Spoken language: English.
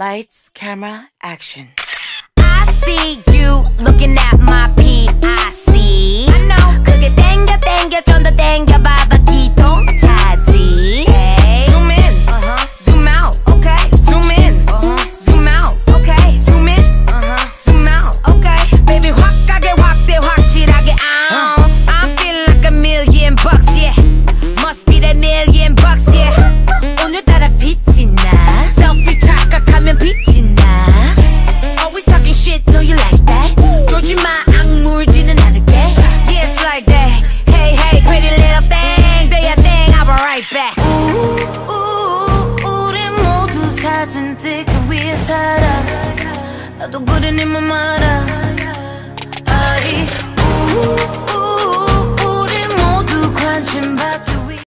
Lights, camera, action. I see you looking 사진 찍기 위해 살아 나도 그린 힘만 말아